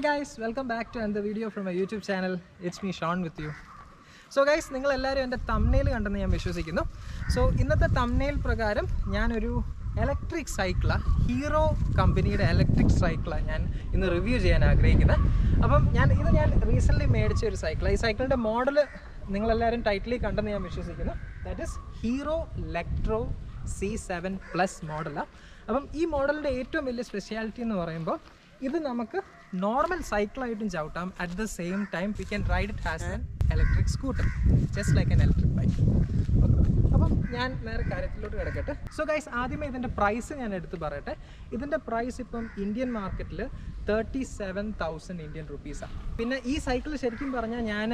Hi guys welcome back to എന്റെ video from my YouTube channel it's me Shon with you so guys നിങ്ങളെല്ലാവരും എന്റെ തമ്നെയിൽ കണ്ടെന്ന് ഞാൻ വിശ്വസിക്കുന്നു. സോ ഇന്നത്തെ തമ്നെയിൽ പ്രകാരം ഞാനൊരു ഇലക്ട്രിക് സൈക്കിളാണ് ഹീറോ കമ്പനിയുടെ ഇലക്ട്രിക് സൈക്കിളാണ് ഞാൻ ഇന്ന് റിവ്യൂ ചെയ്യാൻ ആഗ്രഹിക്കുന്നത് അപ്പം ഞാൻ ഇത് ഞാൻ റീസെന്റ്ലി മേടിച്ച ഒരു സൈക്കിളാണ് ഈ സൈക്കിളിന്റെ മോഡൽ നിങ്ങളെല്ലാവരും ടൈറ്റിലി കണ്ടെന്ന് ഞാൻ വിശ്വസിക്കുന്നു. That is Hero Lectro C seven plus മോഡലാണ് അപ്പം ഈ മോഡലിന്റെ ഏറ്റവും വലിയ സ്പെഷ്യാലിറ്റി എന്ന് പറയുമ്പോൾ ഇത് നമുക്ക് നോർമൽ സൈക്കിളായിട്ടും ചവിട്ടാം. At the same time we can ride it has an electric scooter just like an electric bike അപ്പം ഞാൻ നേരെ കാര്യത്തിലോട്ട് കിടക്കട്ടെ. സോ ഗൈസ് ആദ്യമേ ഇതിന്റെ പ്രൈസ് ഞാൻ എടുത്ത് പറയട്ടെ. ഇതിന്റെ പ്രൈസ് ഇപ്പം ഇന്ത്യൻ മാർക്കറ്റിൽ തേർട്ടി സെവൻ തൗസൻഡ് ഇന്ത്യൻ റുപ്പീസാണ് പിന്നെ ഈ സൈക്കിൾ ശരിക്കും പറഞ്ഞാൽ ഞാൻ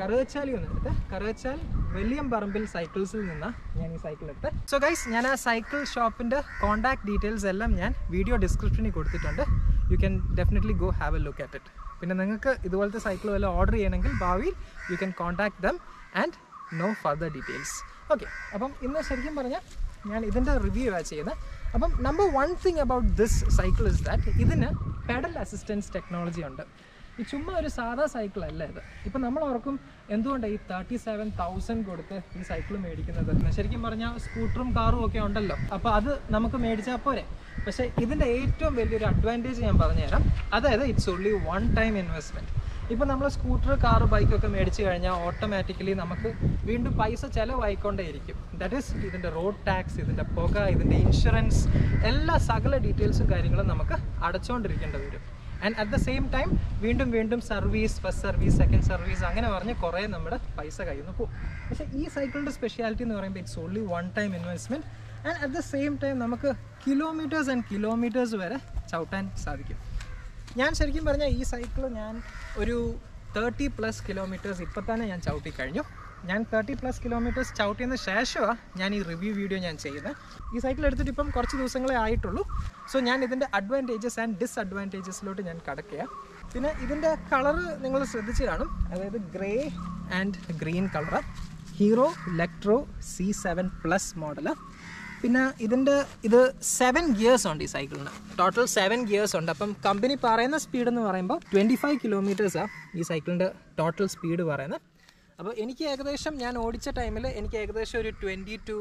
കറുവച്ചാലി ഒന്ന് എടുത്ത്. കറുവച്ചാൽ വെല്ലിയം പറമ്പിൽ സൈക്കിൾസിൽ നിന്നാണ് ഞാൻ ഈ സൈക്കിൾ എടുത്തത് സോ ഗൈസ് ഞാൻ ആ സൈക്കിൾ ഷോപ്പിന്റെ കോൺടാക്ട് ഡീറ്റെയിൽസ് എല്ലാം ഞാൻ വീഡിയോ ഡിസ്ക്രിപ്ഷനിൽ കൊടുത്തിട്ടുണ്ട്. You can definitely go have a look at it പിന്നെ നിങ്ങൾക്ക് ഇതുപോലത്തെ സൈക്കിൾ വല്ല ഓർഡർ ചെയ്യണമെങ്കിൽ ഭാവിയിൽ you can contact them and know further details okay അപ്പം ഇന്ന് ശരിക്കും പറഞ്ഞാൽ ഞാൻ ഇതിന്റെ റിവ്യൂ ആണ് ചെയ്യുന്നത്. അപ്പം number one thing about this cycle is that ഇതിന് പെഡൽ അസിസ്റ്റൻസ് ടെക്നോളജി ഉണ്ട്. ഈ ചുമ്മാ ഒരു സാധാ സൈക്കിൾ അല്ല ഇത്. ഇപ്പം നമ്മൾ ഓർക്കും എന്തുകൊണ്ടാണ് ഈ തേർട്ടി സെവൻ തൗസൻഡ് കൊടുത്ത് ഈ സൈക്കിൾ മേടിക്കുന്നത്? ശരിക്കും പറഞ്ഞാൽ സ്കൂട്ടറും കാറും ഒക്കെ ഉണ്ടല്ലോ. അപ്പോൾ അത് നമുക്ക് മേടിച്ചാൽ പോരെ? പക്ഷേ ഇതിന്റെ ഏറ്റവും വലിയൊരു അഡ്വാന്റേജ് ഞാൻ പറഞ്ഞുതരാം. അതായത് it's only one time investment ഇപ്പോൾ നമ്മൾ സ്കൂട്ടർ കാർ ബൈക്കൊക്കെ മേടിച്ച് കഴിഞ്ഞാൽ ഓട്ടോമാറ്റിക്കലി നമുക്ക് വീണ്ടും പൈസ ചിലവായിക്കൊണ്ടേയിരിക്കും. ദാറ്റ് ഈസ് ഇതിന്റെ റോഡ് ടാക്സ് ഇതിന്റെ പുക ഇതിന്റെ ഇൻഷുറൻസ് എല്ലാ സകല ഡീറ്റെയിൽസും കാര്യങ്ങളും നമുക്ക് അടച്ചുകൊണ്ടിരിക്കേണ്ടി വരും. And at the same time വീണ്ടും വീണ്ടും service first service second service അങ്ങനെ പറഞ്ഞ് കുറേ നമ്മുടെ പൈസ കയ്യിൽ നിന്ന് പോകും. പക്ഷേ ഈ സൈക്കിളിന്റെ സ്പെഷ്യാലിറ്റി എന്ന് പറയുമ്പോൾ it's only one time investment and at the same time നമുക്ക് കിലോമീറ്റേഴ്സ് ആൻഡ് കിലോമീറ്റേഴ്സ് വരെ ചവിട്ടാൻ സാധിക്കും. ഞാൻ ശരിക്കും പറഞ്ഞാൽ ഈ സൈക്കിൾ ഞാൻ ഒരു തേർട്ടി പ്ലസ് കിലോമീറ്റേഴ്സ് ഇപ്പം തന്നെ ഞാൻ ചവിട്ടി കഴിഞ്ഞു. ഞാൻ തേർട്ടി പ്ലസ് കിലോമീറ്റേഴ്സ് ചവിട്ടിയതിന് ശേഷമാണ് ഞാൻ ഈ റിവ്യൂ വീഡിയോ ഞാൻ ചെയ്യുന്നത് ഈ സൈക്കിൾ എടുത്തിട്ട് ഇപ്പം കുറച്ച് ദിവസങ്ങളെ ആയിട്ടുള്ളൂ. സോ ഞാൻ ഇതിന്റെ അഡ്വാന്റേജസ് ആൻഡ് ഡിസ്അഡ്വാന്റേജസിലോട്ട് ഞാൻ കടക്കുക പിന്നെ ഇതിന്റെ കളറ് നിങ്ങൾ ശ്രദ്ധിച്ച് കാണും. അതായത് grey and green colour Hero Electro C seven plus മോഡലാണ് പിന്നെ ഇതിന്റെ ഇത് സെവൻ ഗിയേഴ്സ് ഉണ്ട് ഈ സൈക്കിളിന് ടോട്ടൽ സെവൻ ഗിയേഴ്സ് ഉണ്ട്. അപ്പം കമ്പനി പറയുന്ന സ്പീഡ് എന്ന് പറയുമ്പോൾ ട്വന്റി ഫൈവ് കിലോമീറ്റേഴ്സാണ് ഈ സൈക്കിളിന്റെ ടോട്ടൽ സ്പീഡ് പറയുന്നത്. അപ്പോൾ എനിക്ക് ഏകദേശം ഞാൻ ഓടിച്ച ടൈമിൽ എനിക്ക് ഏകദേശം ഒരു twenty two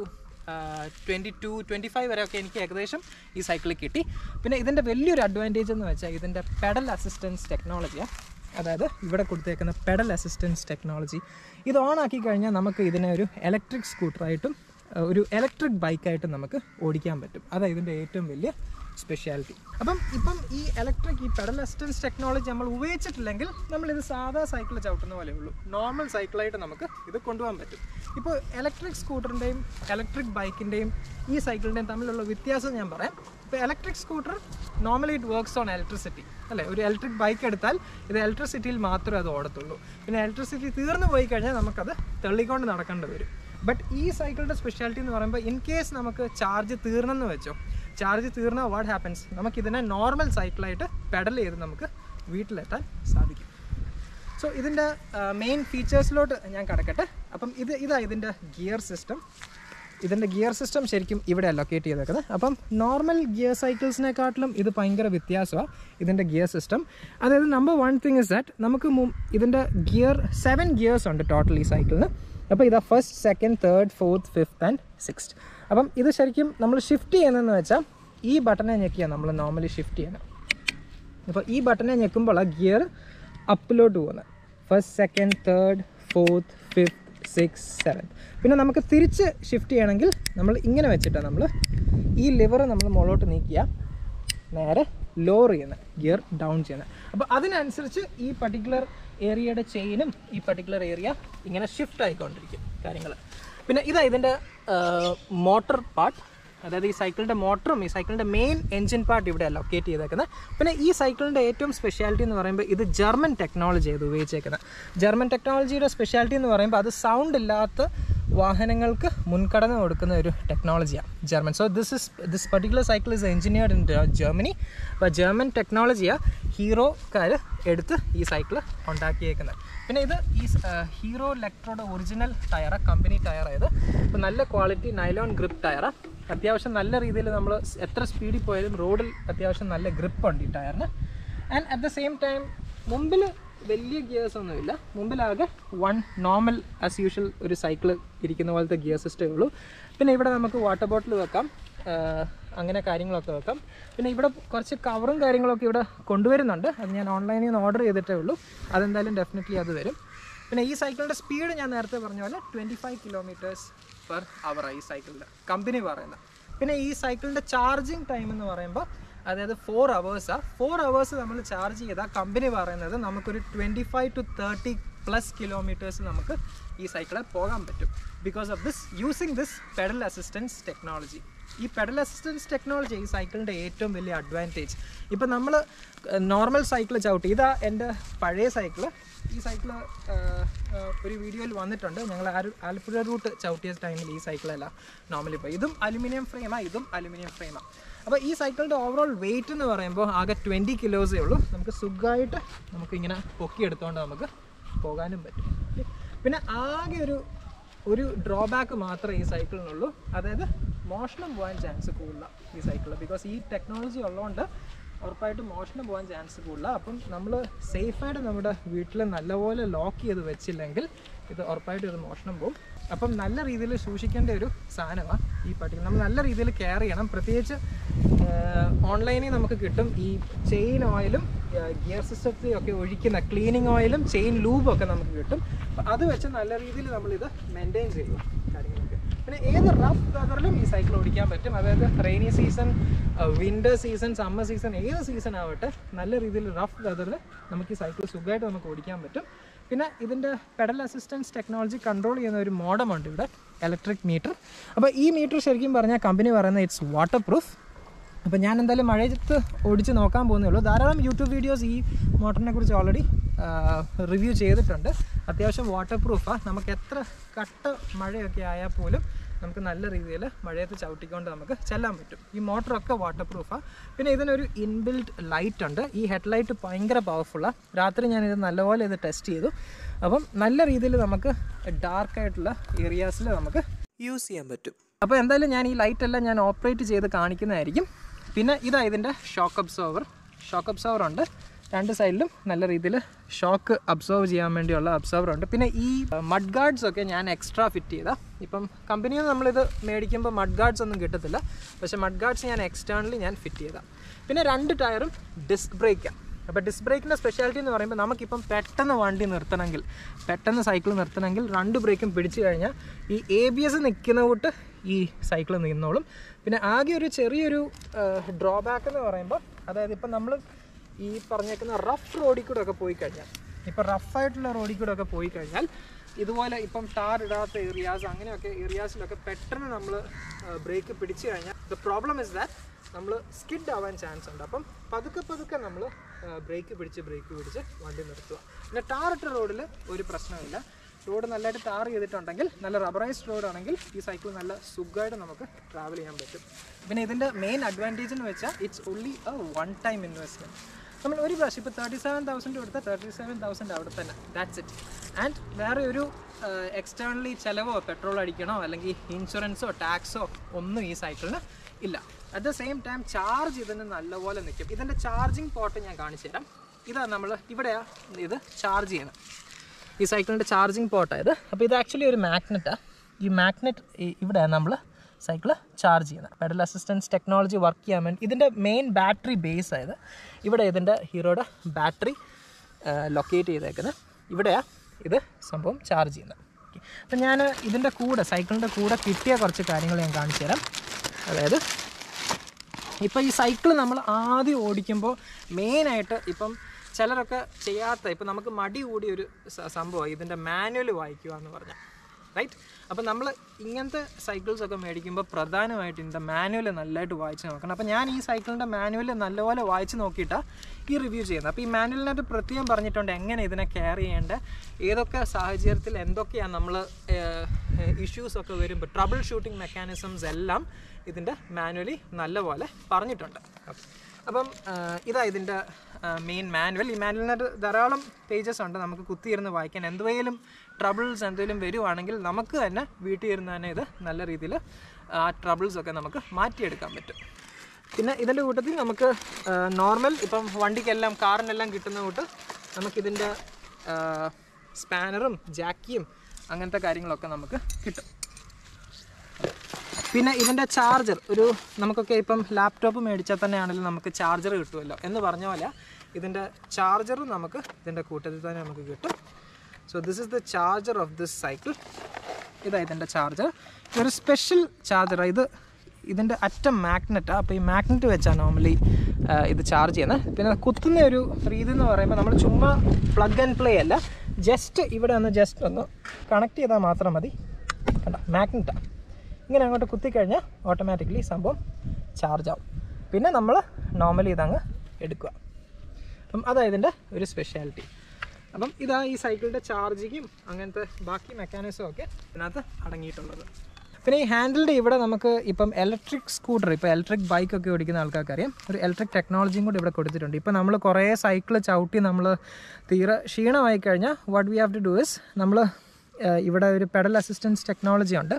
twenty two twenty five വരെയൊക്കെ എനിക്ക് ഏകദേശം ഈ സൈക്കിളിൽ കിട്ടി. പിന്നെ ഇതിന്റെ വലിയൊരു അഡ്വാന്റേജ് എന്ന് വെച്ചാൽ ഇതിന്റെ പെഡൽ അസിസ്റ്റൻസ് ടെക്നോളജിയാണ് അതായത് ഇവിടെ കൊടുത്തേക്കുന്ന പെഡൽ അസിസ്റ്റൻസ് ടെക്നോളജി ഇത് ഓൺ ആക്കി കഴിഞ്ഞാൽ നമുക്ക് ഇതിനെ ഒരു ഇലക്ട്രിക് സ്കൂട്ടറായിട്ടും ഒരു ഇലക്ട്രിക് ബൈക്കായിട്ട് നമുക്ക് ഓടിക്കാൻ പറ്റും. അതാണ് ഇതിന്റെ ഏറ്റവും വലിയ സ്പെഷ്യാലിറ്റി അപ്പം ഇപ്പം ഈ ഇലക്ട്രിക് ഈ പെഡൽ അസിസ്റ്റൻസ് ടെക്നോളജി നമ്മൾ ഉപയോഗിച്ചിട്ടില്ലെങ്കിൽ നമ്മളിത് സാധാ സൈക്കിൾ ചവിട്ടുന്ന പോലെ ഉള്ളൂ. നോർമൽ സൈക്കിളായിട്ട് നമുക്ക് ഇത് കൊണ്ടുപോകാൻ പറ്റും. ഇപ്പോൾ ഇലക്ട്രിക് സ്കൂട്ടറിന്റെയും ഇലക്ട്രിക് ബൈക്കിന്റെയും ഈ സൈക്കിളിന്റെയും തമ്മിലുള്ള വ്യത്യാസം ഞാൻ പറയാം. ഇപ്പോൾ electric scooter normally it works on electricity അല്ലേ? ഒരു ഇലക്ട്രിക് ബൈക്ക് എടുത്താൽ ഇത് ഇലക്ട്രിസിറ്റിയിൽ മാത്രമേ അത് ഓടത്തുള്ളൂ. പിന്നെ ഇലക്ട്രിസിറ്റി തീർന്നു പോയി കഴിഞ്ഞാൽ നമുക്കത് തള്ളിക്കൊണ്ട് നടക്കേണ്ടി വരും. ബട്ട് ഈ സൈക്കിളിന്റെ സ്പെഷ്യാലിറ്റി എന്ന് പറയുമ്പോൾ ഇൻ കേസ് നമുക്ക് ചാർജ് തീർന്നെന്ന് വെച്ചോ ചാർജ് തീർന്നാൽ വാട്ട് ഹാപ്പൻസ് നമുക്കിതിനെ നോർമൽ സൈക്കിളായിട്ട് പെഡൽ ചെയ്ത് നമുക്ക് വീട്ടിലെത്താൻ സാധിക്കും. സോ ഇതിന്റെ മെയിൻ ഫീച്ചേഴ്സിലോട്ട് ഞാൻ കിടക്കട്ടെ. അപ്പം ഇത് ഇതാ ഇതിന്റെ ഗിയർ സിസ്റ്റം ഇതിന്റെ ഗിയർ സിസ്റ്റം ശരിക്കും ഇവിടെ ലൊക്കേറ്റ് ചെയ്തേക്കുന്നത് അപ്പം നോർമൽ ഗിയർ സൈക്കിൾസിനെക്കാട്ടിലും ഇത് ഭയങ്കര വ്യത്യാസമാണ് ഇതിന്റെ ഗിയർ സിസ്റ്റം അതായത് number one thing is that നമുക്ക് ഇതിന്റെ ഗിയർ സെവൻ ഗിയേഴ്സ് ഉണ്ട് ടോട്ടൽ ഈ സൈക്കിളിന് അപ്പോൾ ഇതാ first second third fourth fifth and sixth അപ്പം ഇത് ശരിക്കും നമ്മൾ ഷിഫ്റ്റ് ചെയ്യുന്നതെന്ന് വെച്ചാൽ ഈ ബട്ടനെ ഞെക്കിയാണ് നമ്മൾ നോർമലി ഷിഫ്റ്റ് ചെയ്യണം അപ്പോൾ ഈ ബട്ടനെ ഞെക്കുമ്പോൾ ആ ഗിയർ അപ്പിലോട്ട് പോകുന്നത് first second third fourth fifth six seven പിന്നെ നമുക്ക് തിരിച്ച് ഷിഫ്റ്റ് ചെയ്യണമെങ്കിൽ നമ്മൾ ഇങ്ങനെ വെച്ചിട്ടാണ് നമ്മൾ ഈ ലിവർ നമ്മൾ മുകളോട്ട് നീക്കിയ നേരെ ലോർ ചെയ്യുന്നത് ഗിയർ ഡൗൺ ചെയ്യുന്നത് അപ്പോൾ അതിനനുസരിച്ച് ഈ പർട്ടിക്കുലർ ഏരിയയുടെ ചെയിനും ഈ പർട്ടിക്കുലർ ഏരിയ ഇങ്ങനെ ഷിഫ്റ്റ് ആയിക്കൊണ്ടിരിക്കും കാര്യങ്ങൾ. പിന്നെ ഇതാ ഇതിന്റെ മോട്ടർ പാർട്ട് അതായത് ഈ സൈക്കിളിന്റെ മോട്ടറും ഈ സൈക്കിളിന്റെ മെയിൻ എൻജിൻ പാർട്ട് ഇവിടെ ലൊക്കേറ്റ് ചെയ്തേക്കുന്നത് പിന്നെ ഈ സൈക്കിളിന്റെ ഏറ്റവും സ്പെഷ്യാലിറ്റി എന്ന് പറയുമ്പോൾ ഇത് ജർമ്മൻ ടെക്നോളജി ഇത് ഉപയോഗിച്ചേക്കുന്നത് ജർമ്മൻ ടെക്നോളജിയുടെ സ്പെഷ്യാലിറ്റി എന്ന് പറയുമ്പോൾ അത് സൗണ്ട് ഇല്ലാത്ത വാഹനങ്ങൾക്ക് മുൻഗണന കൊടുക്കുന്ന ഒരു ടെക്നോളജിയാണ് German so this is this particular cycle is engineered in Germany അപ്പോൾ ജർമ്മൻ ടെക്നോളജിയാണ് ഹീറോക്കാർ എടുത്ത് ഈ സൈക്കിൾ ഉണ്ടാക്കിയേക്കുന്നത്. പിന്നെ ഇത് ഈ ഹീറോ ഇലക്ട്രോയുടെ ഒറിജിനൽ ടയറാണ് കമ്പനി ടയറായത് അപ്പോൾ നല്ല ക്വാളിറ്റി നൈലോൺ ഗ്രിപ്പ് ടയറാണ് അത്യാവശ്യം നല്ല രീതിയിൽ നമ്മൾ എത്ര സ്പീഡിൽ പോയാലും റോഡിൽ അത്യാവശ്യം നല്ല ഗ്രിപ്പ് ഉണ്ട് ഈ ടയറിന് and at the same time മുമ്പിൽ വലിയ ഗിയേഴ്സ് ഒന്നുമില്ല. മുമ്പിലാകെ വൺ നോർമൽ ആസ് യൂഷ്വൽ ഒരു സൈക്കിൾ ഇരിക്കുന്ന പോലത്തെ ഗിയർ സിസ്റ്റമേ ഉള്ളൂ. പിന്നെ ഇവിടെ നമുക്ക് വാട്ടർ ബോട്ടിൽ വെക്കാം. അങ്ങനെ കാര്യങ്ങളൊക്കെ വെക്കാം. പിന്നെ ഇവിടെ കുറച്ച് കവറും കാര്യങ്ങളൊക്കെ ഇവിടെ കൊണ്ടുവരുന്നുണ്ട്. അത് ഞാൻ ഓൺലൈനിൽ നിന്ന് ഓർഡർ ചെയ്തിട്ടേ ഉള്ളൂ. അതെന്തായാലും ഡെഫിനറ്റ്ലി അത് വരും. പിന്നെ ഈ സൈക്കിളിന്റെ സ്പീഡ് ഞാൻ നേരത്തെ പറഞ്ഞ പോലെ twenty five kilometres per hour ഈ സൈക്കിളിന്റെ കമ്പനി പറയുന്നത്. പിന്നെ ഈ സൈക്കിളിന്റെ ചാർജിങ് ടൈം എന്ന് പറയുമ്പോൾ അതായത് ഫോർ അവേഴ്സാണ് ഫോർ അവേഴ്സ് നമ്മൾ ചാർജ് ചെയ്താൽ കമ്പനി പറയുന്നത് നമുക്കൊരു twenty five to thirty plus kilometres നമുക്ക് ഈ സൈക്കിളിൽ പോകാൻ പറ്റും. Because of this using this pedal assistance technology ഈ പെഡൽ അസിസ്റ്റൻസ് ടെക്നോളജി ഈ സൈക്കിളിന്റെ ഏറ്റവും വലിയ അഡ്വാന്റേജ് ഇപ്പം നമ്മൾ നോർമൽ സൈക്കിൾ ചവിട്ടി. ഇതാ എന്റെ പഴയ സൈക്കിൾ ഈ സൈക്കിൾ ഒരു വീഡിയോയിൽ വന്നിട്ടുണ്ട്. ഞങ്ങൾ ആലപ്പുഴ റൂട്ട് ചവിട്ടിയ ടൈമിൽ ഈ സൈക്കിളല്ല നോർമലി പോയി. ഇതും അലുമിനിയം ഫ്രെയിമാണ് ഇതും അലുമിനിയം ഫ്രെയിമാണ് അപ്പോൾ ഈ സൈക്കിളിന്റെ ഓവറോൾ വെയിറ്റ് എന്ന് പറയുമ്പോൾ ആകെ ട്വന്റി കിലോസേ ഉള്ളൂ. നമുക്ക് സുഖമായിട്ട് നമുക്കിങ്ങനെ പൊക്കിയെടുത്തുകൊണ്ട് നമുക്ക് പോകാനും പറ്റും. പിന്നെ ആകെ ഒരു ഒരു ഡ്രോബാക്ക് മാത്രമേ ഈ സൈക്കിളിനുള്ളൂ അതായത് മോഷണം പോകാൻ ചാൻസ് കൂടുതലാണ് ഈ സൈക്കിൾ ബിക്കോസ് ഈ ടെക്നോളജി ഉള്ളതുകൊണ്ട് ഉറപ്പായിട്ടും മോഷണം പോകാൻ ചാൻസ് കൂടുതല. അപ്പം നമ്മൾ സേഫായിട്ട് നമ്മുടെ വീട്ടിൽ നല്ലപോലെ ലോക്ക് ചെയ്ത് വെച്ചില്ലെങ്കിൽ ഇത് ഉറപ്പായിട്ടും ഇത് മോഷണം പോകും. അപ്പം നല്ല രീതിയിൽ സൂക്ഷിക്കേണ്ട ഒരു സാധനമാണ് ഈ പട്ടിക. നമ്മൾ നല്ല രീതിയിൽ കെയർ ചെയ്യണം. പ്രത്യേകിച്ച് ഓൺലൈനിൽ നമുക്ക് കിട്ടും ഈ ചെയിൻ ഓയിലും ഗിയർ സിസ്റ്റത്തിൽ ഒക്കെ ഒഴിക്കുന്ന ക്ലീനിങ് ഓയിലും ചെയിൻ ലൂബും ഒക്കെ നമുക്ക് കിട്ടും. അത് വെച്ച് നല്ല രീതിയിൽ നമ്മളിത് മെയിന്റെയിൻ ചെയ്യും. കാര്യങ്ങളൊക്കെ പിന്നെ ഏത് റഫ് വെതറിലും ഈ സൈക്കിൾ ഓടിക്കാൻ പറ്റും. അതായത് rainy season winter season summer season ഏത് സീസൺ ആവട്ടെ നല്ല രീതിയിൽ റഫ് വെതറിൽ നമുക്ക് ഈ സൈക്കിൾ സുഖമായിട്ട് നമുക്ക് ഓടിക്കാൻ പറ്റും. പിന്നെ ഇതിന്റെ പെഡൽ അസിസ്റ്റൻസ് ടെക്നോളജി കൺട്രോൾ ചെയ്യുന്ന ഒരു മോഡമുണ്ട് ഇവിടെ ഇലക്ട്രിക് മീറ്റർ അപ്പോൾ ഈ മീറ്റർ ശരിക്കും പറഞ്ഞാൽ കമ്പനി പറയുന്നത് ഇറ്റ്സ് വാട്ടർ പ്രൂഫ് അപ്പോൾ ഞാൻ എന്തായാലും മഴയത്ത് ഓടിച്ച് നോക്കാൻ പോകുന്നേ ഉള്ളൂ. ധാരാളം യൂട്യൂബ് വീഡിയോസ് ഈ മോട്ടറിനെ കുറിച്ച് ഓൾറെഡി റിവ്യൂ ചെയ്തിട്ടുണ്ട്. അത്യാവശ്യം വാട്ടർ പ്രൂഫാണ് നമുക്ക് എത്ര കട്ട മഴയൊക്കെ ആയാൽ പോലും നമുക്ക് നല്ല രീതിയിൽ മഴയത്ത് ചവിട്ടിക്കൊണ്ട് നമുക്ക് ചെല്ലാൻ പറ്റും. ഈ മോട്ടറൊക്കെ വാട്ടർ പ്രൂഫാണ് പിന്നെ ഇതിനൊരു ഇൻബിൽഡ് ലൈറ്റ് ഉണ്ട്. ഈ ഹെഡ് ലൈറ്റ് ഭയങ്കര പവർഫുള്ളാണ് രാത്രി ഞാനിത് നല്ലപോലെ ഇത് ടെസ്റ്റ് ചെയ്തു. അപ്പം നല്ല രീതിയിൽ നമുക്ക് ഡാർക്കായിട്ടുള്ള ഏരിയാസിൽ നമുക്ക് യൂസ് ചെയ്യാൻ പറ്റും. അപ്പോൾ എന്തായാലും ഞാൻ ഈ ലൈറ്റ് എല്ലാം ഞാൻ ഓപ്പറേറ്റ് ചെയ്ത് കാണിക്കുന്നതായിരിക്കും. പിന്നെ ഇതാ ഇതിന്റെ ഷോക്ക് അബ്സോർവർ ഷോക്ക് അബ്സോർവർ ഉണ്ട്. രണ്ട് സൈഡിലും നല്ല രീതിയിൽ ഷോക്ക് അബ്സോർവ് ചെയ്യാൻ വേണ്ടിയുള്ള അബ്സോർവർ ഉണ്ട്. പിന്നെ ഈ മഡ് ഗാർഡ്സ് ഒക്കെ ഞാൻ എക്സ്ട്രാ ഫിറ്റ് ചെയ്താൽ ഇപ്പം കമ്പനിയിൽ നിന്ന് നമ്മളിത് മേടിക്കുമ്പോൾ മഡ് ഗാർഡ്സ് ഒന്നും കിട്ടത്തില്ല. പക്ഷേ മഡ് ഗാർഡ്സ് ഞാൻ എക്സ്റ്റേണലി ഞാൻ ഫിറ്റ് ചെയ്താൽ പിന്നെ രണ്ട് ടയറും ഡിസ്ക് ബ്രേക്കാണ് അപ്പോൾ ഡിസ്ക് ബ്രേക്കിന്റെ സ്പെഷ്യാലിറ്റി എന്ന് പറയുമ്പോൾ നമുക്കിപ്പം പെട്ടെന്ന് വണ്ടി നിർത്തണമെങ്കിൽ പെട്ടെന്ന് സൈക്കിൾ നിർത്തണമെങ്കിൽ രണ്ട് ബ്രേക്കും പിടിച്ചു കഴിഞ്ഞാൽ ഈ എ ബി എസ് നിൽക്കുന്ന കൂട്ട് ഈ സൈക്കിൾ നിന്നോളും. പിന്നെ ആകെ ഒരു ചെറിയൊരു ഡ്രോബാക്ക് എന്ന് പറയുമ്പോൾ അതായത് ഇപ്പം നമ്മൾ ഈ പറഞ്ഞേക്കുന്ന റഫ് റോഡിൽ കൂടെ ഒക്കെ പോയി കഴിഞ്ഞാൽ ഇപ്പം റഫായിട്ടുള്ള റോഡിൽ കൂടെ ഒക്കെ പോയി കഴിഞ്ഞാൽ ഇതുപോലെ ഇപ്പം ടാർ ഇടാത്ത ഏരിയാസ് അങ്ങനെയൊക്കെ ഏരിയാസിലൊക്കെ പെട്ടെന്ന് നമ്മൾ ബ്രേക്ക് പിടിച്ചു കഴിഞ്ഞാൽ ദ പ്രോബ്ലം ഇസ് ദാറ്റ് നമ്മൾ സ്കിഡ് ആവാൻ ചാൻസ് ഉണ്ട്. അപ്പം പതുക്കെ പതുക്കെ നമ്മൾ ബ്രേക്ക് പിടിച്ച് ബ്രേക്ക് പിടിച്ച് വണ്ടി നിർത്തുക. പിന്നെ ടാറിട്ട റോഡിൽ ഒരു പ്രശ്നമില്ല. റോഡ് നല്ലതായിട്ട് ടാർ ചെയ്തിട്ടുണ്ടെങ്കിൽ നല്ല റബ്ബറൈസ്ഡ് റോഡ് ആണെങ്കിൽ ഈ സൈക്കിൾ നല്ല സുഖമായിട്ട് നമുക്ക് ട്രാവൽ ചെയ്യാൻ പറ്റും. പിന്നെ ഇതിന്റെ മെയിൻ അഡ്വാന്റേജ് എന്ന് വെച്ചാൽ it's only a one time investment നമ്മൾ ഒരു പ്രാവശ്യം ഇപ്പോൾ തേർട്ടി സെവൻ തൗസൻഡ് കൊടുത്താൽ തേർട്ടി സെവൻ തൗസൻഡ് അവിടെ തന്നെ. ദാറ്റ്സ് ഇറ്റ് ആൻഡ് വേറെ ഒരു എക്സ്റ്റേണലി ചിലവോ പെട്രോൾ അടിക്കണോ അല്ലെങ്കിൽ ഇൻഷുറൻസോ ടാക്സോ ഒന്നും ഈ സൈക്കിളിന് ഇല്ല. At the same time charge ഇതിന് നല്ലപോലെ നിൽക്കും ഇതിന്റെ ചാർജിങ് പോർട്ട് ഞാൻ കാണിച്ചു തരാം. ഇതാണ് നമ്മൾ ഇവിടെയാണ് ഇത് ചാർജ് ചെയ്യണം ഈ സൈക്കിളിന്റെ ചാർജിങ് പോർട്ടായത് അപ്പോൾ ഇത്. ആക്ച്വലി ഒരു മാഗ്നറ്റാണ് ഈ മാഗ്നറ്റ് ഇവിടെയാണ് നമ്മൾ സൈക്കിൾ ചാർജ് ചെയ്യുന്നത്. പെഡൽ അസിസ്റ്റൻസ് ടെക്നോളജി വർക്ക് ചെയ്യാൻ വേണ്ടി ഇതിന്റെ മെയിൻ ബാറ്ററി ബേസ് ആയത് ഇവിടെ ഇതിന്റെ ഹീറോയുടെ ബാറ്ററി ലൊക്കേറ്റ് ചെയ്തേക്കുന്നത്. ഇവിടെയാണ് ഇത് സംഭവം ചാർജ് ചെയ്യുന്നത്. അപ്പം ഞാൻ ഇതിന്റെ കൂടെ സൈക്കിളിന്റെ കൂടെ കിട്ടിയ കുറച്ച് കാര്യങ്ങൾ ഞാൻ കാണിച്ചു തരാം. അതായത് ഇപ്പോൾ ഈ സൈക്കിൾ നമ്മൾ ആദ്യം ഓടിക്കുമ്പോൾ മെയിനായിട്ട് ഇപ്പം ചിലരൊക്കെ ചെയ്യാത്ത ഇപ്പം നമുക്ക് മടി കൂടിയൊരു ഒരു സംഭവം ഇതിന്റെ മാനുവൽ വായിക്കുക എന്ന് പറഞ്ഞാൽ. റൈറ്റ് അപ്പോൾ നമ്മൾ ഇങ്ങനത്തെ സൈക്കിൾസൊക്കെ മേടിക്കുമ്പോൾ പ്രധാനമായിട്ട് ഇതിന്റെ മാനുവൽ നല്ലതായിട്ട് വായിച്ച് നോക്കണം. അപ്പോൾ ഞാൻ ഈ സൈക്കിളിന്റെ മാനുവൽ നല്ലപോലെ വായിച്ച് നോക്കിയിട്ടാണ് ഈ റിവ്യൂ ചെയ്യുന്നത്. അപ്പോൾ ഈ മാനുവലിനകത്ത് പ്രത്യേകം പറഞ്ഞിട്ടുണ്ട് എങ്ങനെ ഇതിനെ കെയർ ചെയ്യേണ്ടത് ഏതൊക്കെ സാഹചര്യത്തിൽ എന്തൊക്കെയാണ് നമ്മൾ ഇഷ്യൂസൊക്കെ വരുമ്പോൾ ട്രബിൾ ഷൂട്ടിംഗ് മെക്കാനിസംസ് എല്ലാം ഇതിന്റെ മാനുവലി നല്ലപോലെ പറഞ്ഞിട്ടുണ്ട്. അപ്പം ഇതാ ഇതിന്റെ മെയിൻ മാനുവൽ ഈ മാനുവലിനകത്ത് ധാരാളം പേജസ് ഉണ്ട് നമുക്ക് കുത്തിയിരുന്ന് വായിക്കാൻ. എന്തെങ്കിലും ട്രബിൾസ് എന്തെങ്കിലും വരുവാണെങ്കിൽ നമുക്ക് തന്നെ വീട്ടിൽ ഇരുന്ന് തന്നെ ഇത് നല്ല രീതിയിൽ ആ ട്രബിൾസ് ഒക്കെ നമുക്ക് മാറ്റിയെടുക്കാൻ പറ്റും. പിന്നെ ഇതിന്റെ കൂട്ടത്തിൽ നമുക്ക് നോർമൽ ഇപ്പം വണ്ടിക്കെല്ലാം കാറിനെല്ലാം കിട്ടുന്ന കൂട്ട് നമുക്കിതിന്റെ സ്പാനറും ജാക്കിയും അങ്ങനത്തെ കാര്യങ്ങളൊക്കെ നമുക്ക് കിട്ടും. പിന്നെ ഇതിന്റെ ചാർജർ ഒരു നമുക്കൊക്കെ ഇപ്പം ലാപ്ടോപ്പ് മേടിച്ചാൽ തന്നെ ആണെങ്കിലും നമുക്ക് ചാർജർ കിട്ടുമല്ലോ എന്ന് പറഞ്ഞ പോലെ ഇതിന്റെ ചാർജറും നമുക്ക് ഇതിന്റെ കൂട്ടത്തിൽ തന്നെ നമുക്ക് കിട്ടും. So this is the charger of this cycle ഇതായി ഇതിന്റെ ചാർജർ ഇതൊരു സ്പെഷ്യൽ ചാർജറാണ് ഇത് ഇതിന്റെ അറ്റം മാഗ്നറ്റാണ് അപ്പോൾ ഈ മാഗ്നറ്റ് വെച്ചാണ് നോർമലി ഇത് ചാർജ് ചെയ്യുന്നത്. പിന്നെ കുത്തുന്ന ഒരു രീതി എന്ന് പറയുമ്പോൾ നമ്മൾ ചുമ്മാ പ്ലഗ് ആൻഡ് പ്ലേ അല്ല. ജസ്റ്റ് ഇവിടെ ഒന്ന് ജസ്റ്റ് ഒന്ന് കണക്ട് ചെയ്താൽ മാത്രം മതി. കണ്ട? മാഗ്നറ്റാണ് ഇങ്ങനെ അങ്ങോട്ട് കുത്തിക്കഴിഞ്ഞാൽ ഓട്ടോമാറ്റിക്കലി സംഭവം ചാർജ് ആവും. പിന്നെ നമ്മൾ നോർമലി ഇതങ്ങ് എടുക്കുക. അപ്പം അതായതിന്റെ ഒരു സ്പെഷ്യാലിറ്റി അപ്പം ഇതാ ഈ സൈക്കിളിന്റെ ചാർജിങ്ങും അങ്ങനത്തെ ബാക്കി മെക്കാനിസം ഒക്കെ ഇതിനകത്ത് അടങ്ങിയിട്ടുള്ളത്. പിന്നെ ഈ ഹാൻഡിലിന്റെ ഇവിടെ നമുക്ക് ഇപ്പം ഇലക്ട്രിക് സ്കൂട്ടർ ഇപ്പോൾ ഇലക്ട്രിക് ബൈക്കൊക്കെ ഓടിക്കുന്ന ആൾക്കാർക്ക് അറിയാം ഒരു ഇലക്ട്രിക് ടെക്നോളജിയും കൂടി ഇവിടെ കൊടുത്തിട്ടുണ്ട്. ഇപ്പോൾ നമ്മൾ കുറേ സൈക്കിൾ ചവിട്ടി നമ്മൾ തീരെ ക്ഷീണമായി കഴിഞ്ഞാൽ what we have to do is നമ്മൾ ഇവിടെ ഒരു പെഡൽ അസിസ്റ്റൻസ് ടെക്നോളജി ഉണ്ട്.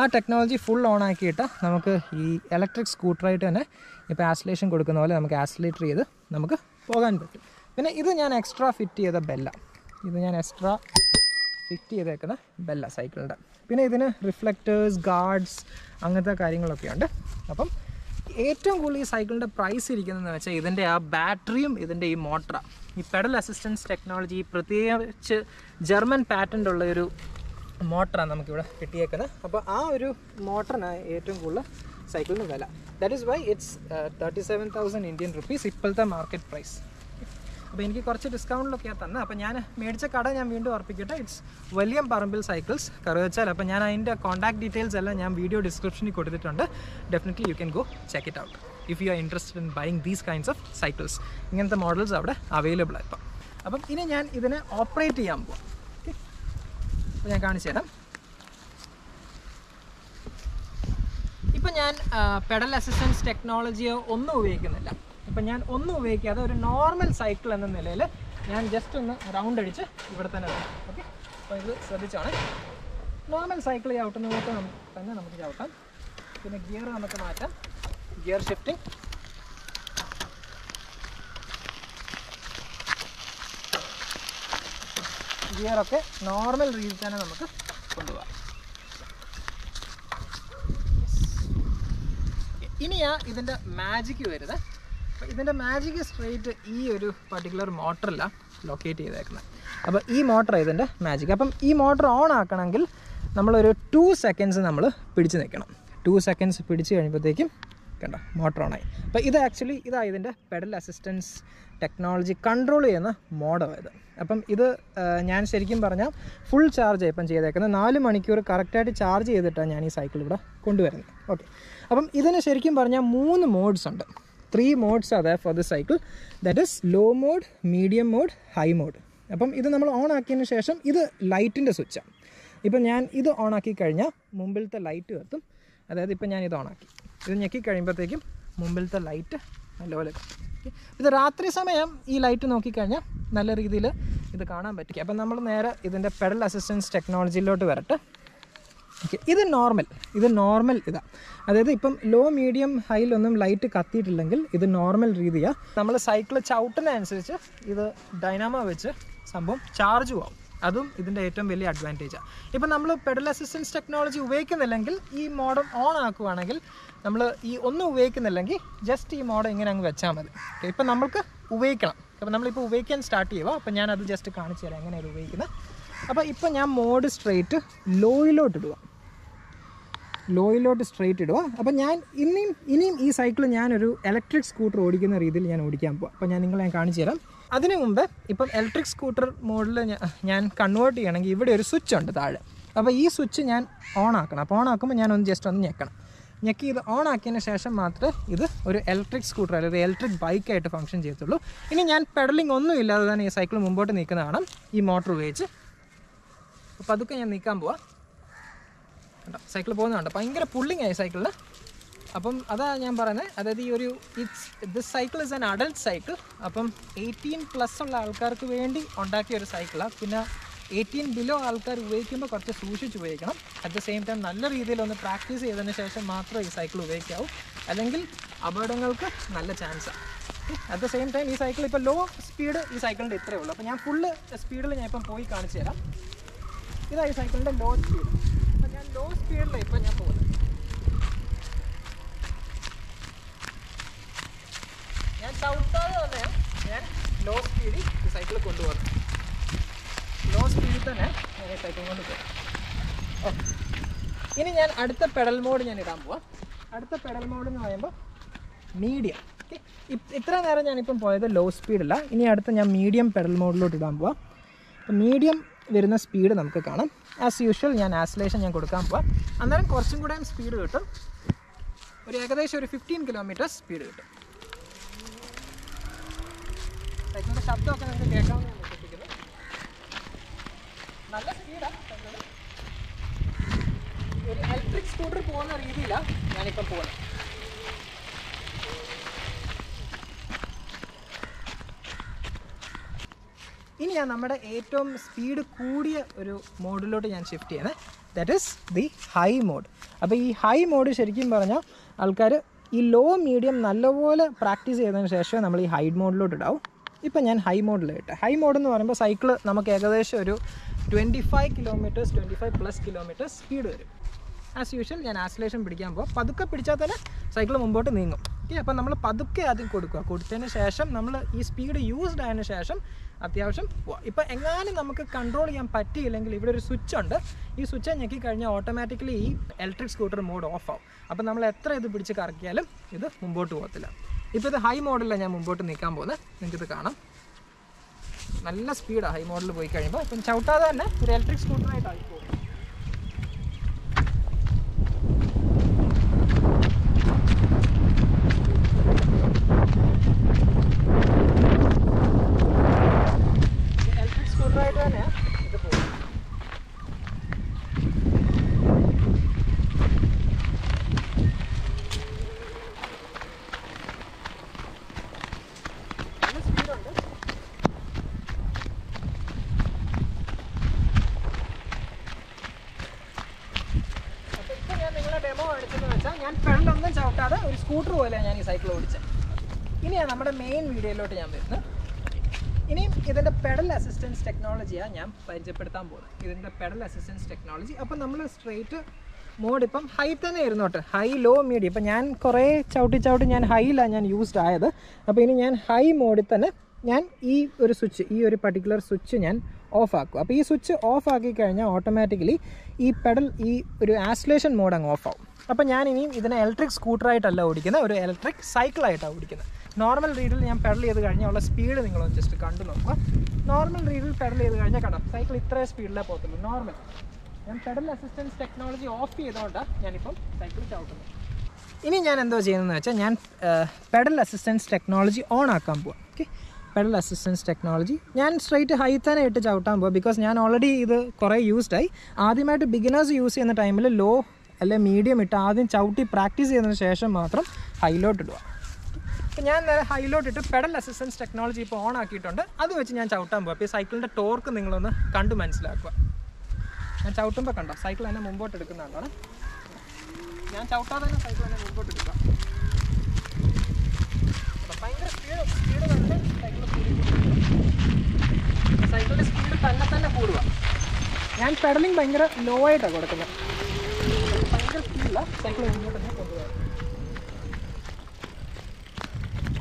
ആ ടെക്നോളജി ഫുൾ ഓൺ ആക്കിയിട്ട് നമുക്ക് ഈ ഇലക്ട്രിക് സ്കൂട്ടറായിട്ട് തന്നെ ഇപ്പോൾ ആസ്ലേഷൻ കൊടുക്കുന്ന പോലെ നമുക്ക് ആസ്ലേറ്റർ ചെയ്ത് നമുക്ക് പോകാൻ പറ്റും. പിന്നെ ഇത് ഞാൻ എക്സ്ട്രാ ഫിറ്റ് ചെയ്ത ബെല്ല. ഇത് ഞാൻ എക്സ്ട്രാ ഫിറ്റ് ചെയ്തേക്കുന്ന ബെല്ല സൈക്കിളിന്റെ പിന്നെ ഇതിന് റിഫ്ലക്റ്റേഴ്സ് ഗാർഡ്സ് അങ്ങനത്തെ കാര്യങ്ങളൊക്കെ ഉണ്ട്. അപ്പം ഏറ്റവും കൂടുതൽ ഈ സൈക്കിളിന്റെ പ്രൈസ് ഇരിക്കുന്നതെന്ന് വെച്ചാൽ ഇതിന്റെ ആ ബാറ്ററിയും ഇതിന്റെ ഈ മോട്ടറാണ് ഈ പെഡൽ അസിസ്റ്റൻസ് ടെക്നോളജി പ്രത്യേകിച്ച് ജർമ്മൻ പാറ്റന്റ് ഉള്ള ഒരു മോട്ടറാണ് നമുക്കിവിടെ കിട്ടിയേക്കുന്നത്. അപ്പോൾ ആ ഒരു മോട്ടറിന് ഏറ്റവും കൂടുതൽ സൈക്കിളിന് വില. That is why it's thirty seven thousand Indian rupees ഇപ്പോഴത്തെ മാർക്കറ്റ് പ്രൈസ് അപ്പോൾ എനിക്ക് കുറച്ച് ഡിസ്കൗണ്ടിലൊക്കെയാണ് തന്നെ. അപ്പോൾ ഞാൻ മേടിച്ച കട ഞാൻ വീണ്ടും ഉറപ്പിക്കട്ടെ. ഇറ്റ്സ് വലിയ പറമ്പിൽ സൈക്കിൾസ് കറുവച്ചാൽ അപ്പോൾ ഞാൻ അതിന്റെ കോൺടാക്ട് ഡീറ്റെയിൽസ് എല്ലാം ഞാൻ വീഡിയോ ഡിസ്ക്രിപ്ഷനിൽ കൊടുത്തിട്ടുണ്ട്. Definitely you can go check it out if you are interested in buying these kinds of cycles ഇങ്ങനത്തെ മോഡൽസ് അവിടെ അവൈലബിൾ ആയിപ്പം അപ്പം ഇനി ഞാൻ ഇതിനെ ഓപ്പറേറ്റ് ചെയ്യാൻ ഓക്കെ അപ്പോൾ ഞാൻ കാണിച്ചു തരാം. ഇപ്പം ഞാൻ പെഡൽ അസിസ്റ്റൻസ് ടെക്നോളജിയോ ഒന്നും ഉപയോഗിക്കുന്നില്ല. ഇപ്പം ഞാൻ ഒന്നും ഉപയോഗിക്കാതെ ഒരു നോർമൽ സൈക്കിൾ എന്ന നിലയിൽ ഞാൻ ജസ്റ്റ് ഒന്ന് റൗണ്ട് അടിച്ച് ഇവിടെ തന്നെ വരും ഓക്കെ അപ്പോൾ ഇത് ശ്രദ്ധിച്ചാണ്. നോർമൽ സൈക്കിൾ ചവിട്ടുന്ന നമുക്ക് തന്നെ നമുക്ക് ചവിട്ടാം. പിന്നെ ഗിയർ നമുക്ക് മാറ്റാം. ഗിയർ ഷിഫ്റ്റിംഗ് ഗിയറൊക്കെ നോർമൽ രീതിയിൽ തന്നെ നമുക്ക് കൊണ്ടുപോകാം. ഇനിയാ ഇതിന്റെ മാജിക്ക് വരുന്നത് ഇതിന്റെ മാജിക് സ്ട്രേറ്റ് ഈ ഒരു പർട്ടിക്കുലർ മോട്ടറല്ല ലൊക്കേറ്റ് ചെയ്തേക്കുന്നത് അപ്പോൾ ഈ മോട്ടർ ഇതിന്റെ മാജിക് അപ്പം ഈ മോട്ടർ ഓൺ ആക്കണമെങ്കിൽ നമ്മളൊരു ടു സെക്കൻഡ്സ് നമ്മൾ പിടിച്ച് നിൽക്കണം. ടു സെക്കൻഡ്സ് പിടിച്ച് കഴിയുമ്പോഴത്തേക്കും കണ്ടോ മോട്ടർ ഓണായി അപ്പോൾ ഇത് ആക്ച്വലി ഇതാ ഇതിന്റെ പെഡൽ അസിസ്റ്റൻസ് ടെക്നോളജി കൺട്രോൾ ചെയ്യുന്ന മോഡാണ് ഇത്. അപ്പം ഇത് ഞാൻ ശരിക്കും പറഞ്ഞാൽ ഫുൾ ചാർജ് ഇപ്പം ചെയ്തേക്കുന്നത് നാല് മണിക്കൂർ കറക്റ്റായിട്ട് ചാർജ് ചെയ്തിട്ടാണ് ഞാൻ ഈ സൈക്കിൾ ഇവിടെ കൊണ്ടുവരുന്നത് ഓക്കെ അപ്പം ഇതിന് ശരിക്കും പറഞ്ഞാൽ മൂന്ന് മോഡ്സ് ഉണ്ട്. ത്രീ മോഡ്സ് അതെ for the cycle that is low mode medium mode high mode അപ്പം ഇത് നമ്മൾ ഓൺ ആക്കിയതിന് ശേഷം ഇത് ലൈറ്റിന്റെ സ്വിച്ചാണ് ഇപ്പം ഞാൻ ഇത് ഓൺ ആക്കി കഴിഞ്ഞാൽ മുമ്പിലത്തെ ലൈറ്റ് കത്തും. അതായത് ഇപ്പം ഞാൻ ഇത് ഓൺ ആക്കി. ഇത് ഞെക്കി കഴിയുമ്പോഴത്തേക്കും മുമ്പിലത്തെ ലൈറ്റ് നല്ലപോലെ. ഇത് രാത്രി സമയം ഈ ലൈറ്റ് നോക്കിക്കഴിഞ്ഞാൽ നല്ല രീതിയിൽ ഇത് കാണാൻ പറ്റും. അപ്പം നമ്മൾ നേരെ ഇതിന്റെ പെഡൽ അസിസ്റ്റൻസ് ടെക്നോളജിയിലോട്ട് വരട്ടെ. ഓക്കെ ഇത് നോർമൽ ഇത് നോർമൽ ഇതാണ് അതായത് ഇപ്പം ലോ മീഡിയം ഹൈയിലൊന്നും ലൈറ്റ് കത്തിയിട്ടില്ലെങ്കിൽ ഇത് നോർമൽ രീതിയാണ് നമ്മൾ സൈക്കിൾ ചവിട്ടുന്നതനുസരിച്ച് ഇത് ഡൈനാമ വെച്ച് സംഭവം ചാർജ് ആവും. അതും ഇതിന്റെ ഏറ്റവും വലിയ അഡ്വാന്റേജാണ് ഇപ്പം നമ്മൾ പെഡൽ അസിസ്റ്റൻസ് ടെക്നോളജി ഉപയോഗിക്കുന്നില്ലെങ്കിൽ ഈ മോഡം ഓൺ ആക്കുവാണെങ്കിൽ നമ്മൾ ഈ ഒന്നും ഉപയോഗിക്കുന്നില്ലെങ്കിൽ ജസ്റ്റ് ഈ മോഡം ഇങ്ങനെ അങ്ങ് വെച്ചാൽ മതി. ഇപ്പം നമ്മൾക്ക് ഉപയോഗിക്കണം. അപ്പം നമ്മളിപ്പോൾ ഉപയോഗിക്കാൻ സ്റ്റാർട്ട് ചെയ്യുക അപ്പം ഞാനത് ജസ്റ്റ് കാണിച്ചു തരാം. എങ്ങനെയാണ് ഉപയോഗിക്കുന്നത്? അപ്പോൾ ഇപ്പം ഞാൻ മോഡ് സ്ട്രേറ്റ് ലോയിലോട്ട് ഇടുക ലോയിലോട്ട് സ്ട്രേറ്റ് ഇടുക അപ്പം ഞാൻ ഇനിയും ഇനിയും ഈ സൈക്കിൾ ഞാനൊരു ഇലക്ട്രിക് സ്കൂട്ടർ ഓടിക്കുന്ന രീതിയിൽ ഞാൻ ഓടിക്കാൻ പോകാം അപ്പോൾ ഞാൻ നിങ്ങളെ ഞാൻ കാണിച്ചു തരാം. അതിനു മുമ്പ് ഇപ്പം ഇലക്ട്രിക് സ്കൂട്ടർ മോഡിൽ ഞാൻ കൺവേർട്ട് ചെയ്യണമെങ്കിൽ ഇവിടെ ഒരു സ്വിച്ച് ഉണ്ട് താഴെ. അപ്പോൾ ഈ സ്വിച്ച് ഞാൻ ഓൺ ആക്കണം. അപ്പോൾ ഓൺ ആക്കുമ്പോൾ ഞാൻ ഒന്ന് ജസ്റ്റ് ഒന്ന് ഞെക്കണം. ഞെക്കി ഇത് ഓൺ ആക്കിയതിന് ശേഷം മാത്രമേ ഇത് ഒരു ഇലക്ട്രിക് സ്കൂട്ടർ അല്ലെങ്കിൽ ഇലക്ട്രിക് ബൈക്കായിട്ട് ഫംഗ്ഷൻ ചെയ്യത്തുള്ളൂ. ഇനി ഞാൻ പെഡലിംഗ് ഒന്നും ഇല്ലാതെ തന്നെ ഈ സൈക്കിൾ മുമ്പോട്ട് നീക്കുന്നതാണ് ഈ മോട്ടോർ ഉപയോഗിച്ച്. അപ്പോൾ അതൊക്കെ ഞാൻ നീക്കാൻ പോവാം. കണ്ടോ സൈക്കിൾ പോകുന്നുണ്ട് ഭയങ്കര പുള്ളിങ് ആയി അപ്പം അതാ ഞാൻ പറയുന്നത് അതായത് ഈ ഒരു it's this cycle is an adult cycle അപ്പം എയ്റ്റീൻ പ്ലസ് ഉള്ള ആൾക്കാർക്ക് വേണ്ടി ഉണ്ടാക്കിയ ഒരു സൈക്കിളാണ് പിന്നെ എയ്റ്റീൻ ബിലോ ആൾക്കാർ ഉപയോഗിക്കുമ്പോൾ കുറച്ച് സൂക്ഷിച്ച് ഉപയോഗിക്കണം. അറ്റ് ദ സെയിം ടൈം നല്ല രീതിയിൽ ഒന്ന് പ്രാക്ടീസ് ചെയ്തതിന് ശേഷം മാത്രമേ ഈ സൈക്കിൾ ഉപയോഗിക്കാവൂ. അല്ലെങ്കിൽ അപകടങ്ങൾക്ക് നല്ല ചാൻസാണ് അറ്റ് ദ സെയിം ടൈം ഈ സൈക്കിൾ ഇപ്പോൾ ലോ സ്പീഡ് ഈ സൈക്കിളിന്റെ ഇത്രയേ ഉള്ളൂ. അപ്പോൾ ഞാൻ ഫുള്ള് സ്പീഡിൽ ഞാൻ ഇപ്പം പോയി കാണിച്ചു തരാം. ഇതാ ഈ സൈക്കിളിന്റെ ലോ സ്പീഡ് അപ്പം ഞാൻ ലോ സ്പീഡിലാണ് ഇപ്പം ഞാൻ പോകുന്നത് ഞാൻ ചവിട്ടാതെ തന്നെ ഞാൻ ലോ സ്പീഡിൽ ഈ സൈക്കിൾ കൊണ്ടുപോകുന്നത് ലോ സ്പീഡിൽ തന്നെ ഞാൻ ഈ സൈക്കിൾ കൊണ്ട് പോകും ഇനി ഞാൻ അടുത്ത പെഡൽ മോഡ് ഞാൻ ഇടാൻ പോവാം. അടുത്ത പെഡൽ മോഡ് എന്ന് പറയുമ്പോൾ മീഡിയം ഇത്ര നേരം ഞാനിപ്പം പോയത് ലോ. സ്പീഡല്ല ഇനി അടുത്ത ഞാൻ മീഡിയം പെഡൽ മോഡിലോട്ട് ഇടാൻ പോവാം. അപ്പം മീഡിയം വരുന്ന സ്പീഡ് നമുക്ക് കാണാം. ആസ് യൂഷ്വൽ ഞാൻ ആസ്ലേഷൻ ഞാൻ കൊടുക്കാൻ പോവാം. അന്നേരം കുറച്ചും കൂടെ സ്പീഡ് കിട്ടും. ഒരു ഏകദേശം ഒരു ഫിഫ്റ്റീൻ കിലോമീറ്റർ സ്പീഡ് കിട്ടും. ശബ്ദമൊക്കെ നിങ്ങൾക്ക് കേൾക്കാമെന്ന് നല്ല സ്പീഡാണ് ഒരു ഇലക്ട്രിക് സ്കൂട്ടർ പോകുന്ന രീതിയിലാണ് ഞാനിപ്പം പോകുന്നത്. ഇനി ഞാൻ നമ്മുടെ ഏറ്റവും സ്പീഡ് കൂടിയ ഒരു മോഡിലോട്ട് ഞാൻ ഷിഫ്റ്റ് ചെയ്യണേ that is the high mode അപ്പോൾ ഈ ഹൈ മോഡ് ശരിക്കും പറഞ്ഞാൽ ആൾക്കാർ ഈ ലോ മീഡിയം നല്ലപോലെ പ്രാക്ടീസ് ചെയ്തതിന് ശേഷമേ നമ്മൾ ഈ ഹൈ മോഡിലോട്ട് ഇടാവും. ഇപ്പം ഞാൻ ഹൈ മോഡിൽ ഇട്ടെ ഹൈ മോഡ് എന്ന് പറയുമ്പോൾ സൈക്കിൾ നമുക്ക് ഏകദേശം ഒരു twenty five kilometres twenty five plus kilometres speed വരും. ആസ് യൂഷ്വൽ ഞാൻ ആസിലേഷൻ പിടിക്കാൻ പോകും പതുക്കെ പിടിച്ചാൽ തന്നെ സൈക്കിൾ മുമ്പോട്ട് നീങ്ങും. ഓക്കെ അപ്പം നമ്മൾ പതുക്കെ ആദ്യം കൊടുക്കുക. കൊടുത്തതിന് ശേഷം നമ്മൾ ഈ സ്പീഡ് യൂസ്ഡ് ആയതിനു ശേഷം അത്യാവശ്യം ഇപ്പോൾ എങ്ങാനും നമുക്ക് കൺട്രോൾ ചെയ്യാൻ പറ്റിയില്ലെങ്കിൽ ഇവിടെ ഒരു സ്വിച്ച് ഉണ്ട്. ഈ സ്വിച്ച് ഞെക്കി കഴിഞ്ഞാൽ ഓട്ടോമാറ്റിക്കലി ഈ ഇലക്ട്രിക് സ്കൂട്ടർ മോഡ് ഓഫ് ആവും. അപ്പോൾ നമ്മൾ എത്ര ഇത് പിടിച്ച് കറക്കിയാലും ഇത് മുമ്പോട്ട് പോകത്തില്ല. ഇപ്പോൾ ഇത് ഹൈ മോഡലിലാണ് ഞാൻ മുമ്പോട്ട് നീക്കാൻ പോകുന്നത്. നിങ്ങൾക്കിത് കാണാം. നല്ല സ്പീഡാണ് ഹൈ മോഡലിൽ പോയി കഴിയുമ്പോൾ ഇപ്പം ചവിട്ടാതെ തന്നെ ഒരു ഇലക്ട്രിക് സ്കൂട്ടറായിട്ടായി പോകും ഇലക്ട്രിക് സ്കൂട്ടറായിട്ട് തന്നെയാണ് ഇത് പോകും നല്ല സ്പീഡുണ്ട് അപ്പോൾ ഇപ്പോൾ ഞാൻ നിങ്ങളെ ഡെമോ കാണിച്ചതെന്ന് വെച്ചാൽ ഞാൻ ചവിട്ടാതെ ഒരു സ്കൂട്ടർ പോലെയാണ് ഞാൻ ഈ സൈക്കിൾ ഓടിച്ചത് ഇനിയാണ് നമ്മുടെ മെയിൻ വീഡിയോയിലോട്ട് ഞാൻ വരുന്നത്. ഇനിയും ഇതിന്റെ പെഡൽ അസിസ്റ്റൻസ് ടെക്നോളജിയാണ് ഞാൻ പരിചയപ്പെടുത്താൻ പോകുന്നത്. ഇതിന്റെ പെഡൽ അസിസ്റ്റൻസ് ടെക്നോളജി അപ്പം നമ്മൾ സ്ട്രെയിറ്റ് മോഡ് ഇപ്പം ഹൈ തന്നെ ഇരുന്നോട്ടെ ഹൈ ലോ മീഡിയം ഇപ്പം ഞാൻ കുറേ ചവിട്ടി ചവിട്ടി ഞാൻ ഹൈയിലാണ് ഞാൻ യൂസ്ഡ് ആയത്. അപ്പോൾ ഇനി ഞാൻ ഹൈ മോഡിൽ തന്നെ ഞാൻ ഈ ഒരു സ്വിച്ച് ഈ ഒരു പർട്ടിക്കുലർ സ്വിച്ച് ഞാൻ ഓഫ് ആക്കും. അപ്പോൾ ഈ സ്വിച്ച് ഓഫ് ആക്കി കഴിഞ്ഞാൽ ഓട്ടോമാറ്റിക്കലി ഈ പെഡൽ ഈ ഒരു ആസ്ലേഷൻ മോഡ് അങ്ങ് ഓഫ് ആവും. അപ്പോൾ ഇനിയും ഇതിനെ ഇലക്ട്രിക് സ്കൂട്ടറായിട്ടല്ല ഓടിക്കുന്നത് ഒരു ഇലക്ട്രിക് സൈക്കിളായിട്ടാണ് ഓടിക്കുന്നത് നോർമൽ റീഡിൽ ഞാൻ പെഡൽ ചെയ്ത് കഴിഞ്ഞാൽ ഉള്ള സ്പീഡ് നിങ്ങളൊന്ന് ജസ്റ്റ് കണ്ടു നോക്കുക. നോർമൽ റീഡിൽ പെഡൽ ചെയ്ത് കഴിഞ്ഞാൽ കണ്ടോ സൈക്കിൾ ഇത്രയും സ്പീഡിലേ പോകത്തുള്ളൂ നോർമൽ ഞാൻ പെഡൽ അസിസ്റ്റൻസ് ടെക്നോളജി ഓഫ് ചെയ്തുകൊണ്ടാണ് ഞാനിപ്പം സൈക്കിൾ ചവിട്ടുന്നത് ഇനി ഞാൻ എന്തോ ചെയ്യുന്നതെന്ന് വെച്ചാൽ ഞാൻ പെഡൽ അസിസ്റ്റൻസ് ടെക്നോളജി ഓൺ ആക്കാൻ പോവാം. ഓക്കെ? പെഡൽ അസിസ്റ്റൻസ് ടെക്നോളജി ഞാൻ സ്ട്രൈറ്റ് ഹൈ തന്നെ ഇട്ട് ചവിട്ടാൻ പോവാം ബിക്കോസ് ഞാൻ ഓൾറെഡി ഇത് കുറേ യൂസ്ഡായി ആദ്യമായിട്ട് ബിഗിനേഴ്സ് യൂസ് ചെയ്യുന്ന ടൈമിൽ ലോ അല്ലെ മീഡിയം ഇട്ട് ആദ്യം ചവിട്ടി പ്രാക്ടീസ് ചെയ്തതിന് ശേഷം മാത്രം ഹൈലോട്ട് ഇടുക. അപ്പോൾ ഞാൻ നേരെ ഹൈലോട്ട് ഇട്ട് പെഡൽ അസിസ്റ്റൻസ് ടെക്നോളജി ഇപ്പോൾ ഓൺ ആക്കിയിട്ടുണ്ട്. അത് വെച്ച് ഞാൻ ചവിട്ടാൻ പോകും അപ്പോൾ ഈ സൈക്കിളിന്റെ ടോർക്ക് നിങ്ങളൊന്ന് കണ്ട് മനസ്സിലാക്കുക. ഞാൻ ചവിട്ടുമ്പോൾ കണ്ടോ? സൈക്കിൾ എന്നെ മുമ്പോട്ട് എടുക്കുന്നതാണ്. ഞാൻ ചവിട്ടാതെ തന്നെ സൈക്കിൾ എന്നെ മുമ്പോട്ട് എടുക്കുക അപ്പൊ ഭയങ്കര സ്പീഡ് സ്പീഡ് കണ്ട് സൈക്കിൾ സൈക്കിളിന്റെ സ്പീഡ് തന്നെ തന്നെ കൂടുക. ഞാൻ പെഡലിംഗ് ഭയങ്കര ലോ ആയിട്ടാണ് കൊടുക്കുന്നത്.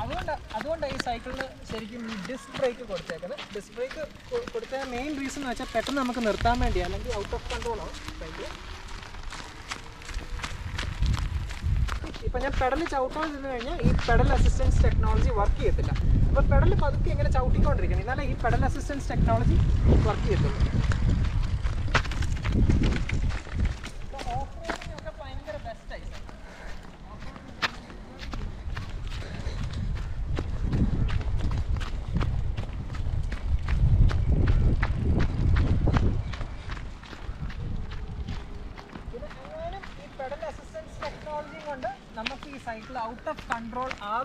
അതുകൊണ്ട് അതുകൊണ്ടാണ് ഈ സൈക്കിളിന് ശരിക്കും ഡിസ്ക് ബ്രേക്ക് കൊടുത്തേക്കുന്നത് ഡിസ്ക് ബ്രേക്ക് കൊടുത്ത മെയിൻ റീസൺ എന്ന് വെച്ചാൽ പെട്ടെന്ന് നമുക്ക് നിർത്താൻ വേണ്ടി അല്ലെങ്കിൽ ഔട്ട് ഓഫ് കൺട്രോൾ ആവും സൈക്കിൾ ഇപ്പം ഞാൻ പെഡൽ ചവിട്ടാൻ നിന്ന് കഴിഞ്ഞാൽ ഈ പെഡൽ അസിസ്റ്റൻസ് ടെക്നോളജി വർക്ക് ചെയ്യത്തില്ല. അപ്പോൾ പെഡൽ പതുക്കെ ഇങ്ങനെ ചവിട്ടിക്കൊണ്ടിരിക്കണം. എന്നാലേ ഈ പെഡൽ അസിസ്റ്റൻസ് ടെക്നോളജി വർക്ക് ചെയ്യത്തുള്ളൂ.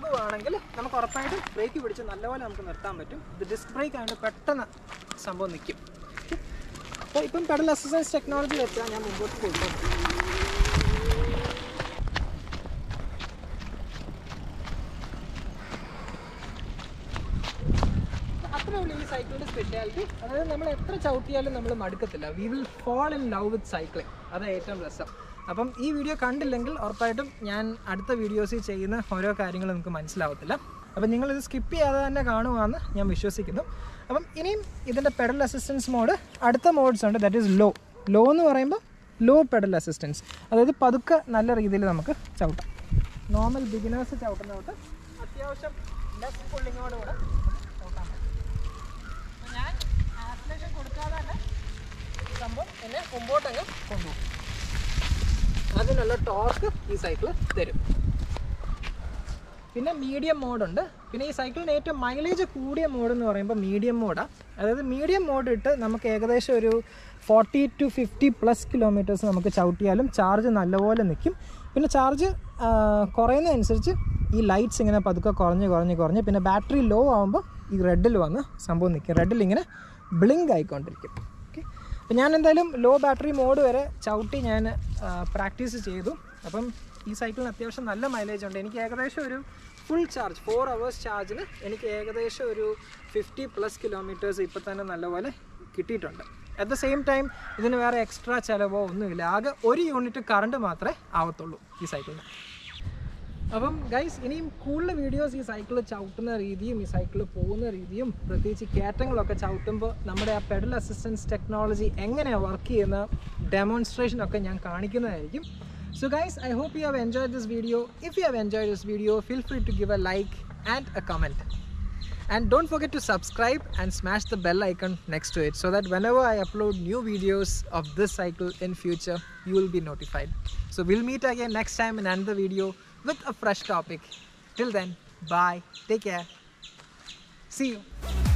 ആകുവാണെങ്കിൽ നമുക്ക് ഉറപ്പായിട്ടും ബ്രേക്ക് പിടിച്ച് നല്ലപോലെ നമുക്ക് നിർത്താൻ പറ്റും. ഇത് ഡിസ്ക് ബ്രേക്ക് ആയതുകൊണ്ട് പെട്ടെന്ന് സംഭവം നിൽക്കും അപ്പോൾ ഇപ്പം പെഡൽ എക്സസൈസ് ടെക്നോളജി വെച്ചാൽ ഞാൻ മുമ്പോട്ട് പോകും മാത്രമേ ഈ സ്പെഷ്യാലിറ്റി അതായത് നമ്മൾ എത്ര ചവിട്ടിയാലും നമ്മൾ മടുക്കത്തില്ല. We will fall in love with cycling അതാണ് ഏറ്റവും രസം. അപ്പം ഈ വീഡിയോ കണ്ടില്ലെങ്കിൽ ഉറപ്പായിട്ടും ഞാൻ അടുത്ത വീഡിയോസിൽ ചെയ്യുന്ന ഓരോ കാര്യങ്ങളും നമുക്ക് മനസ്സിലാവത്തില്ല. അപ്പം നിങ്ങളിത് സ്കിപ്പ് ചെയ്യാതെ തന്നെ കാണുവാന്ന് ഞാൻ വിശ്വസിക്കുന്നു. അപ്പം ഇനിയും ഇതിന്റെ പെഡൽ അസിസ്റ്റൻസ് മോഡ് അടുത്ത മോഡ്സ് ഉണ്ട്. ദാറ്റ് ഈസ് ലോ ലോ എന്ന് പറയുമ്പോൾ ലോ പെഡൽ അസിസ്റ്റൻസ് അതായത് പതുക്കെ നല്ല രീതിയിൽ നമുക്ക് ചവിട്ടാം. നോർമൽ ബിഗിനേഴ്സ് ചവിട്ടുന്ന തൊട്ട് അത്യാവശ്യം ലെസ് പുള്ളിങ്ങോടുകൂടെ ചവിട്ടാൻ പറ്റും. ഞാൻ കൊടുക്കാതെ തന്നെ സംഭവം എന്നെ മുമ്പോട്ടങ്ങ് കൊണ്ടുപോകും. അതിനുള്ള ടോർക്ക് ഈ സൈക്കിൾ തരും. പിന്നെ മീഡിയം മോഡുണ്ട് പിന്നെ ഈ സൈക്കിളിന് ഏറ്റവും മൈലേജ് കൂടിയ മോഡ് എന്ന് പറയുമ്പോൾ മീഡിയം മോഡാണ് അതായത് മീഡിയം മോഡ് ഇട്ട് നമുക്ക് ഏകദേശം ഒരു forty to fifty plus kilometres നമുക്ക് ചവിട്ടിയാലും ചാർജ് നല്ലപോലെ നിൽക്കും പിന്നെ ചാർജ് കുറയുന്നതനുസരിച്ച് ഈ ലൈറ്റ്സ് ഇങ്ങനെ പതുക്കെ കുറഞ്ഞ് കുറഞ്ഞ് കുറഞ്ഞ് പിന്നെ ബാറ്ററി ലോ ആകുമ്പോൾ ഈ റെഡിൽ വന്ന് സംഭവം നിൽക്കും റെഡിൽ ഇങ്ങനെ ബ്ലിങ്ക് ആയിക്കൊണ്ടിരിക്കും. അപ്പോൾ ഞാൻ എന്തായാലും ലോ ബാറ്ററി മോഡ് വരെ ചവിട്ടി ഞാൻ പ്രാക്ടീസ് ചെയ്തു. അപ്പം ഈ സൈക്കിളിന് അത്യാവശ്യം നല്ല മൈലേജ് ഉണ്ട്. എനിക്ക് ഏകദേശം ഒരു ഫുൾ ചാർജ് ഫോർ അവേഴ്സ് ചാർജിന് എനിക്ക് ഏകദേശം ഒരു ഫിഫ്റ്റി പ്ലസ് കിലോമീറ്റേഴ്സ് ഇപ്പം തന്നെ നല്ലപോലെ കിട്ടിയിട്ടുണ്ട്. അറ്റ് ദ സെയിം ടൈം ഇതിന് വേറെ എക്സ്ട്രാ ചിലവോ ഒന്നുമില്ല. ആകെ ഒരു യൂണിറ്റ് കറണ്ട് മാത്രമേ ആവത്തുള്ളൂ ഈ സൈക്കിളിന് അപ്പം ഗൈസ് ഇനിയും കൂടുതൽ വീഡിയോസ് ഈ സൈക്കിൾ ചവിട്ടുന്ന രീതിയും ഈ സൈക്കിൾ പോകുന്ന രീതിയും പ്രത്യേകിച്ച് കയറ്റങ്ങളൊക്കെ ചവിട്ടുമ്പോൾ നമ്മുടെ ആ പെഡൽ അസിസ്റ്റൻസ് ടെക്നോളജി എങ്ങനെയാണ് വർക്ക് ചെയ്യുന്ന ഡെമോൺസ്ട്രേഷൻ ഒക്കെ ഞാൻ കാണിക്കുന്നതായിരിക്കും. So guys I hope you have enjoy this video if you have enjoy this video feel free to give a like and a comment And don't forget to subscribe and smash the bell icon next to it so that whenever I upload new videos of this cycle in future, you will be notified. So we'll meet again next time in another video. With a fresh topic. Till then, bye. Take care. See you.